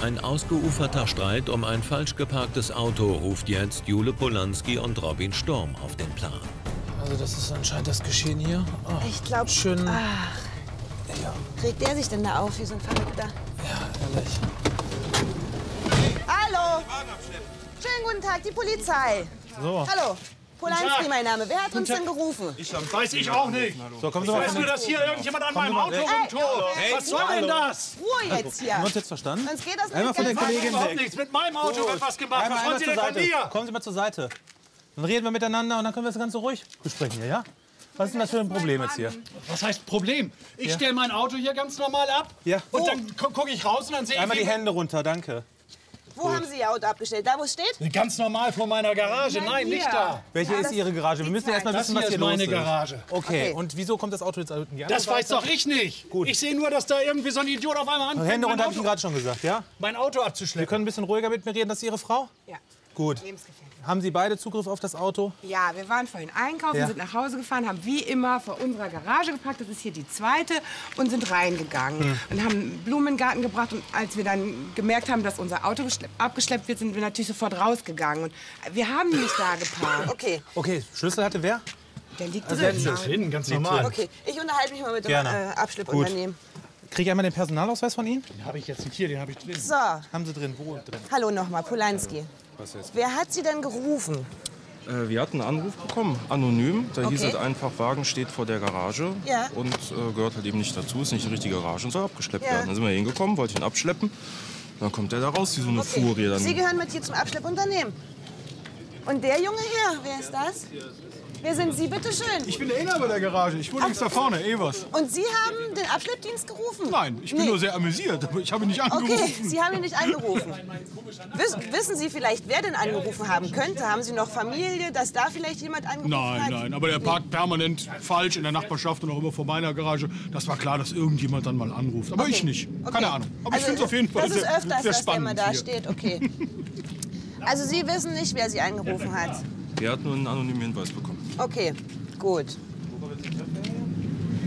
Ein ausgeuferter Streit um ein falsch geparktes Auto ruft jetzt Jule Polanski und Robin Sturm auf den Plan. Also das ist anscheinend das Geschehen hier. Oh, Ich glaube. Schön. Ach. Regt der sich denn da auf wie so ein Verrückter? Ja, ehrlich. Hallo! Schönen guten Tag, die Polizei. So. Hallo. Polanski, mein Name. Wer hat uns denn gerufen? Weiß ich auch nicht. So, kommen Sie Ich mal weiß von nur, dass hier irgendjemand an meinem Auto rumtobt. Was soll denn das? Ruhe jetzt hier. Haben wir uns jetzt verstanden? Sonst geht das Einmal nicht von der Kollegin weg. nichts. Mit meinem Auto wird was gemacht. Einmal, Was wollen Sie denn von mir? Kommen Sie mal zur Seite. Dann reden wir miteinander und dann können wir das Ganze ruhig besprechen hier, ja? Was ist denn das für ein Problem jetzt hier? Was heißt Problem? Ich stelle mein Auto hier ganz normal ab. Ja. Und dann gu- gucke ich raus und dann sehe ich, Einmal die Hände runter, danke. Wo haben Sie Ihr Auto abgestellt? Da, wo es steht? ganz normal vor meiner Garage. Nein, nicht da. Welche ist Ihre Garage? Wir müssen erst mal Das wissen, hier was hier ist meine los ist. Garage. Okay. Okay. und wieso kommt das Auto jetzt in die andere Das weiß doch ich nicht. Ich sehe nur, dass da irgendwie so ein Idiot auf einmal anfängt, Hände runter, habe ich gerade schon gesagt, ja? mein Auto Wir abzuschleppen. können ein bisschen ruhiger mit mir reden. Das ist Ihre Frau? Ja. Gut. Lebensgefährlich. Haben Sie beide Zugriff auf das Auto? Ja, wir waren vorhin einkaufen, Ja. sind nach Hause gefahren, haben wie immer vor unserer Garage geparkt, das ist hier die zweite, und sind reingegangen Hm. und haben Blumen in den Garten gebracht. Und als wir dann gemerkt haben, dass unser Auto geschlepp- abgeschleppt wird, sind wir natürlich sofort rausgegangen. Und wir haben nicht da geparkt. Okay, Okay, Schlüssel hatte wer? Der liegt Also drin. jetzt ist- Hin, ganz normal. okay. Ich unterhalte mich mal mit dem Gerne. äh, Abschleppunternehmen. Kriege ich einmal den Personalausweis von Ihnen? Den habe ich jetzt nicht hier, den habe ich drin. So, Haben Sie drin? Wo drin? hallo nochmal, Polanski. Wer hat Sie denn gerufen? Äh, Wir hatten einen Anruf bekommen, anonym. Da hieß Okay. es einfach, Wagen steht vor der Garage Ja. und äh, gehört halt eben nicht dazu, ist nicht die richtige Garage und soll abgeschleppt Ja. werden. Dann sind wir hingekommen, wollte ihn abschleppen. Dann kommt der da raus, wie so eine Furie. Dann Sie gehören mit hier zum Abschleppunternehmen. Und der junge Herr, wer ist das? Wer sind Sie, bitte schön? Ich bin der Inhaber der Garage. Ich wohne links da vorne, Evers. Und Sie haben den Abschleppdienst gerufen? Nein, ich bin Nee. nur sehr amüsiert, aber ich habe nicht angerufen. Okay, Sie haben ihn nicht angerufen. Wiss, wissen Sie vielleicht, wer denn angerufen haben könnte? Haben Sie noch Familie, dass da vielleicht jemand angerufen Nein, hat? nein, aber der parkt permanent falsch in der Nachbarschaft und auch immer vor meiner Garage. Das war klar, dass irgendjemand dann mal anruft. Aber ich nicht. Keine Okay. Ahnung. Aber also, ich finde es auf jeden Fall Das ist sehr, öfters, sehr dass der immer spannend da hier. steht, okay. Also Sie wissen nicht, wer Sie angerufen hat. der hat nur einen anonymen Hinweis bekommen. Okay, gut.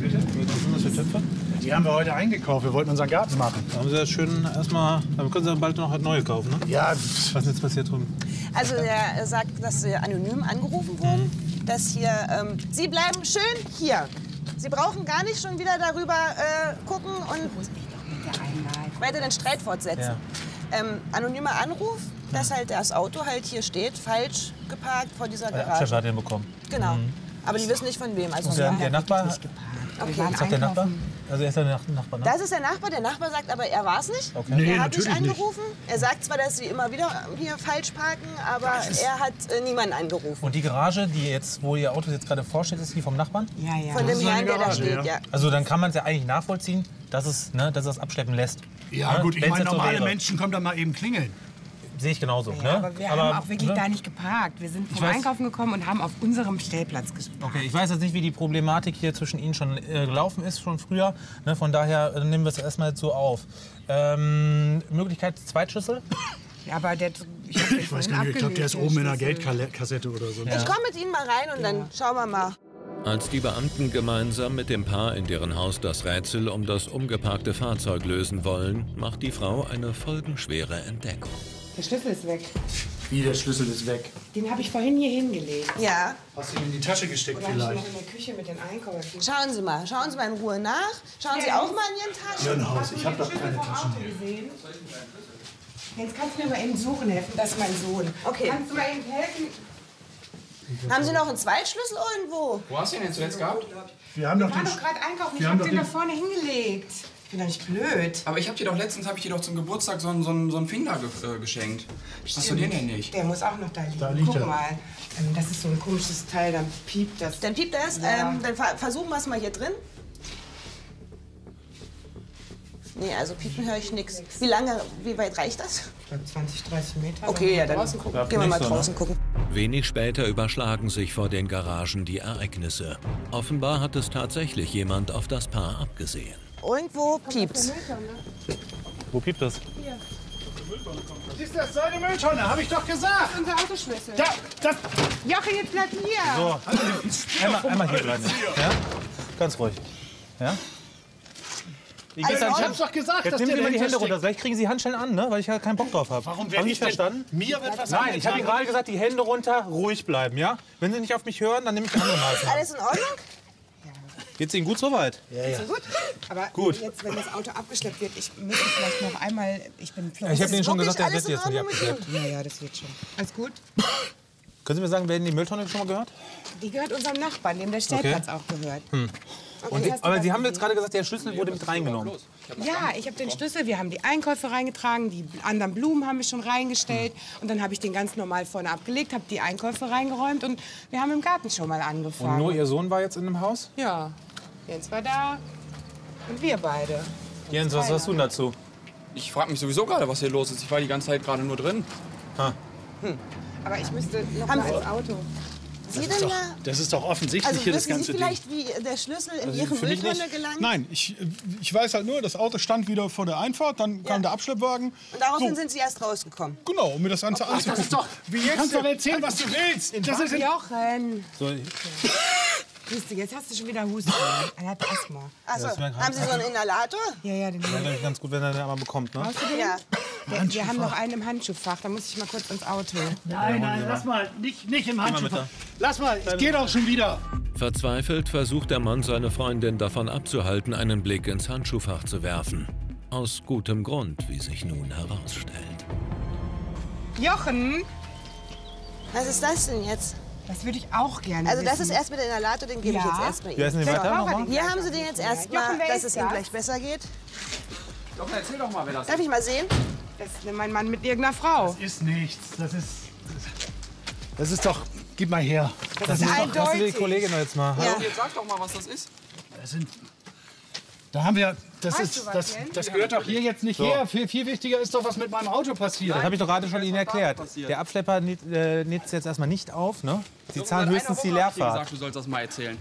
Was sind das für Töpfe? Die haben wir heute eingekauft. Wir wollten unseren Garten machen. Da haben Sie das schön erstmal. Dann können Sie bald noch neue kaufen, ne? Ja, Was ist jetzt passiert drüben? Also er sagt, dass Sie anonym angerufen wurden, dass hier, ähm, Sie bleiben schön hier. Sie brauchen gar nicht schon wieder darüber äh, gucken und weiter den Streit fortsetzen. Ähm, anonymer Anruf, dass halt das Auto halt hier steht, falsch geparkt vor dieser Garage. hat den bekommen. Genau. Aber die wissen nicht von wem. Also der, der Nachbar, Wir waren was sagt der Nachbar? Also er ist der Nach- Nachbar, ne? Das ist der Nachbar. Der Nachbar sagt aber, er war es nicht. Okay. Nee, er hat nicht natürlich nicht. angerufen. Er sagt zwar, dass sie immer wieder hier falsch parken, aber er hat äh, niemanden angerufen. Und die Garage, die jetzt, wo Ihr Auto jetzt gerade vorsteht, ist die vom Nachbarn? Ja, ja. Von dem ist Herrn, der da steht, ja. ja. Also dann kann man es ja eigentlich nachvollziehen, dass es, ne, dass es abschleppen lässt. ja Ne? gut, ich meine, normale wäre. Menschen kommen da mal eben klingeln. Sehe ich genauso. Ja, ne? aber wir haben auch wirklich ne? da nicht geparkt. Wir sind vom weiß- Einkaufen gekommen und haben auf unserem Stellplatz geparkt. Okay, ich weiß jetzt nicht, wie die Problematik hier zwischen Ihnen schon äh, gelaufen ist, schon früher. Ne, von daher äh, nehmen wir es erstmal so auf. Ähm, Möglichkeit Zweitschlüssel? Ja, aber der, ich, Ich weiß gar nicht, ich glaube, der ist oben in der Schlüssel. Geldkassette oder so. Ich komme mit Ihnen mal rein und dann schauen wir mal. Als die Beamten gemeinsam mit dem Paar in deren Haus das Rätsel um das umgeparkte Fahrzeug lösen wollen, macht die Frau eine folgenschwere Entdeckung. Der Schlüssel ist weg. Wie, der Schlüssel ist weg. Den habe ich vorhin hier hingelegt. Ja, Hast du ihn in die Tasche gesteckt Oder hab ich vielleicht? noch in der Küche mit den Einkäufen. schauen Sie mal. Schauen Sie mal in Ruhe nach. Schauen Sie auch mal in Ihren Taschen. Irrenhaus, ich habe doch keine Taschen hier. gesehen? Jetzt kannst du mir mal eben suchen helfen. Das ist mein Sohn. Okay. Kannst du mal eben helfen? Haben Sie noch einen Zweitschlüssel irgendwo? Wo hast du ihn denn zuletzt gehabt? Wir haben doch Ich war doch gerade einkaufen. Ich Wir hab haben den da vorne hingelegt. Ich bin doch nicht blöd. Aber ich habe dir doch letztens hab ich dir doch zum Geburtstag so einen, so einen, so einen Finder ge äh, geschenkt. Hast du den denn nicht? Der muss auch noch da liegen. Da liegt Guck er. mal. Ähm, das ist so ein komisches Teil, dann piept das. Dann piept das. Ja. Ähm, dann ver versuchen wir es mal hier drin. Nee, also piepen höre ich nichts. Wie lange, wie weit reicht das? Ich glaub, 20, 30 Meter. Okay, ja, dann Draußen gucken. gehen wir mal ne? draußen gucken. Wenig später überschlagen sich vor den Garagen die Ereignisse. Offenbar hat es tatsächlich jemand auf das Paar abgesehen. Irgendwo piept's. Wo piept das? Ist das seine Mülltonne? Habe ich doch gesagt. Unser Autoschlüssel. Da, das, Joche, jetzt bleib hier. So, einmal, einmal hier bleiben. Ja? Ganz ruhig. Ja? Ihr Also ich hab's doch gesagt, Jetzt dass nehmen Sie mal die Hände runter. Vielleicht kriegen Sie Handschellen an, ne? weil ich ja keinen Bock drauf habe. Warum werde Sie ich verstanden? Mir wird was Nein, ich habe Ihnen gerade gesagt, die Hände runter, ruhig bleiben, ja? Wenn Sie nicht auf mich hören, dann nehme ich andere Maßnahmen. Alles in Ordnung? Geht's Ihnen gut soweit? Gut. Aber Gut. jetzt, wenn das Auto abgeschleppt wird, ich müsste vielleicht noch einmal. Ich bin Flo. Ich habe Ihnen schon gesagt, der alles wird jetzt nicht abgeschleppt. Ja, ja, das wird schon. Alles gut? Können Sie mir sagen, wer in die Mülltonne schon mal gehört? Die gehört unserem Nachbarn, dem der Stellplatz auch gehört. Und die, aber Sie haben jetzt gerade gesagt, der Schlüssel wurde mit reingenommen. Ja, ich habe den Schlüssel, wir haben die Einkäufe reingetragen, die anderen Blumen haben wir schon reingestellt und dann habe ich den ganz normal vorne abgelegt, habe die Einkäufe reingeräumt und wir haben im Garten schon mal angefangen. Und nur Ihr Sohn war jetzt in dem Haus? Ja, Jens war da und wir beide. Jens, was hast du denn dazu? Ich frage mich sowieso gerade, was hier los ist. Ich war die ganze Zeit gerade nur drin. Aber ich müsste noch Haben mal Sie- ins Auto. Sie denn da? Das ist doch offensichtlich Also hier das wissen Sie ganze Ding. vielleicht, wie der Schlüssel in Ihre für mich Mülltonne gelangt? Nein, ich, ich weiß halt nur, das Auto stand wieder vor der Einfahrt, dann kam der Abschleppwagen. Und daraufhin So. sind Sie erst rausgekommen. Genau, um mir das Ganze Das anzugucken. ist doch, wie jetzt kannst doch erzählen, was du willst. Das ist Jochen, So, du, jetzt hast du schon wieder Husten. Er hat Asthma. Achso, Das wär- haben Sie so einen Inhalator? Ja, ja, den wäre ganz gut, wenn er den einmal bekommt, ne? Du den? Ja. Der, wir haben noch einen im Handschuhfach, da muss ich mal kurz ins Auto. Nein, nein, lass mal. Nicht, nicht im Handschuh. mit da. Lass mal, ich geh doch schon wieder. Verzweifelt versucht der Mann seine Freundin davon abzuhalten, einen Blick ins Handschuhfach zu werfen. Aus gutem Grund, wie sich nun herausstellt. Jochen, Was ist das denn jetzt? das würde ich auch gerne Also das wissen. ist erstmal der Inhalator, den gebe ich Ja. jetzt erstmal die Ich weiter den Hier haben Sie den jetzt erstmal, dass es Ihnen das? gleich besser geht. Jochen, erzähl doch mal, wer das Darf ich mal sehen? Das ist mein Mann mit irgendeiner Frau. Ist nichts. Das ist. Das ist doch. Gib mal her. Das ist Lassen Sie die eindeutig. Kollegin jetzt mal. Ja. Jetzt sag doch mal, was das ist. Das sind. Da haben wir. Das, Weißt ist, was, das, das gehört doch hier jetzt nicht her. Viel, viel wichtiger ist doch, was mit meinem Auto passiert. Das habe ich doch gerade schon Ihnen erklärt. Der Abschlepper niet äh, nitzt jetzt erstmal nicht auf, ne? Sie zahlen höchstens die hab ich gesagt, du sollst das mal erzählen.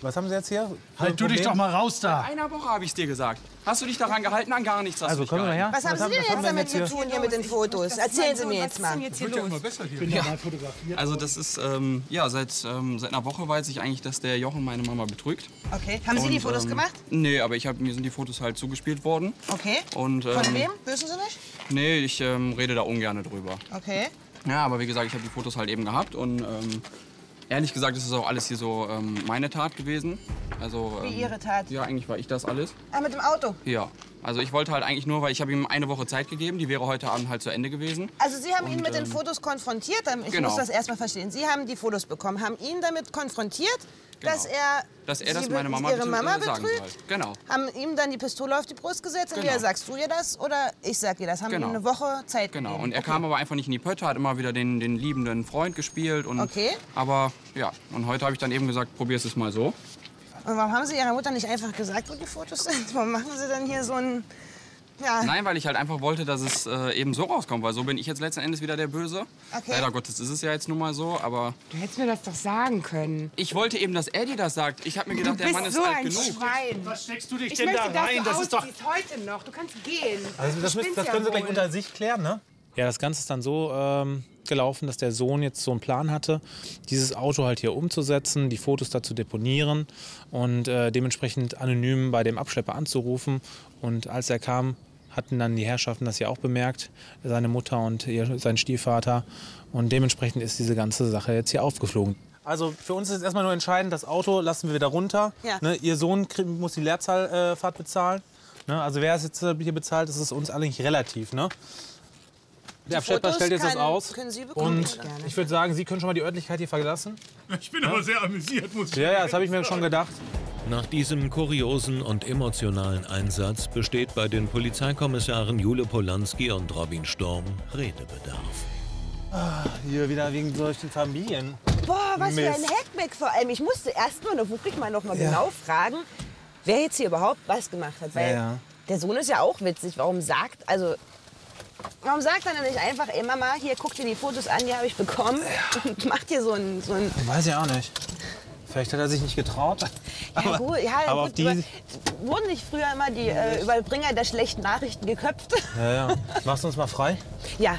Was haben Sie jetzt hier? Halt du dich doch mal raus da. Einer Woche habe ich dir gesagt. Hast du dich daran gehalten? An gar nichts hast Also du wir gehalten. her. Was haben Sie denn was jetzt damit zu hier? tun hier mit den Fotos? Das ist Erzählen Sie mir Was jetzt mal. denn jetzt hier los? Ich bin ja mal fotografiert. Also das ist, ähm, ja, seit, ähm, seit einer Woche weiß ich eigentlich, dass der Jochen meine Mama betrügt. Okay. Haben Sie die Fotos ähm, gemacht? Nee, aber ich hab, mir sind die Fotos halt zugespielt worden. Okay. Und, Von ähm, wem? Wissen Sie nicht? Nee, ich ähm, rede da ungern drüber. Okay. Ja, aber wie gesagt, ich habe die Fotos halt eben gehabt und ähm, ehrlich gesagt ist es auch alles hier so ähm, meine Tat gewesen. Also, Wie ähm, Ihre Tat? Ja, eigentlich war ich das alles. Ah, mit dem Auto. Ja. Also ich wollte halt eigentlich nur, weil ich habe ihm eine Woche Zeit gegeben, die wäre heute Abend halt zu Ende gewesen. Also Sie haben ihn mit den Fotos konfrontiert. Ich genau. muss das erstmal verstehen. Sie haben die Fotos bekommen, haben ihn damit konfrontiert, Genau. dass er, Dass er das meine Mama Ihre Mama äh, sagen betrügt. soll. Genau. Haben ihm dann die Pistole auf die Brust gesetzt. Entweder Genau. sagst du ihr das oder ich sag dir das. Haben Genau. ihm eine Woche Zeit Genau. gegeben. Und er okay. kam aber einfach nicht in die Pötte, hat immer wieder den, den liebenden Freund gespielt. Und, Okay. Aber ja, und heute habe ich dann eben gesagt, probier's es mal so. Und warum haben Sie Ihrer Mutter nicht einfach gesagt, wo die Fotos sind? Warum machen Sie dann hier so ein... Ja, Nein, weil ich halt einfach wollte, dass es äh, eben so rauskommt, weil so bin ich jetzt letzten Endes wieder der Böse. Okay. Leider Gottes ist es ja jetzt nun mal so, aber Du hättest mir das doch sagen können. ich wollte eben, dass er dir das sagt. Ich habe mir Du gedacht, der Mann ist so alt ein genug. Schwein. Was steckst du dich Ich denn möchte, da rein? du Das ist doch. heute noch. Du kannst gehen. Also das, müsst, das ja können Sie gleich wohl. unter sich klären, ne? Ja, das Ganze ist dann so ähm, gelaufen, dass der Sohn jetzt so einen Plan hatte, dieses Auto halt hier umzusetzen, die Fotos da zu deponieren und äh, dementsprechend anonym bei dem Abschlepper anzurufen. Und als er kam, hatten dann die Herrschaften das ja auch bemerkt, seine Mutter und ihr, sein Stiefvater. Und dementsprechend ist diese ganze Sache jetzt hier aufgeflogen. Also für uns ist jetzt erstmal nur entscheidend, das Auto lassen wir wieder runter. Ja. Ne, ihr Sohn krieg- muss die Leerzahlfahrt bezahlen. Ne, also wer es jetzt äh, hier bezahlt, das ist uns eigentlich relativ. Ne? Der Abschlepper stellt jetzt das aus. können Sie bekommen, Und ich würde sagen, Sie können schon mal die Örtlichkeit hier verlassen. Ich bin aber sehr amüsiert, muss ich Ja, ja, das habe ich mir schon gedacht. Nach diesem kuriosen und emotionalen Einsatz besteht bei den Polizeikommissaren Jule Polanski und Robin Sturm Redebedarf. Hier wieder wegen solchen Familien. Boah, was für ein Mist. Hackback vor allem. Ich musste erst mal noch wirklich mal noch mal genau fragen, wer jetzt hier überhaupt was gemacht hat. Weil Ja, ja. der Sohn ist ja auch witzig. Warum sagt, also, warum sagt er nicht einfach, ey Mama, hier guck dir die Fotos an, die habe ich bekommen und macht hier so ein, so ein Weiß ich auch nicht. Vielleicht hat er sich nicht getraut. ja, gut, ja, aber gut, über, wurden nicht früher immer die äh, Überbringer der schlechten Nachrichten geköpft? Ja, ja. Machst du uns mal frei? ja,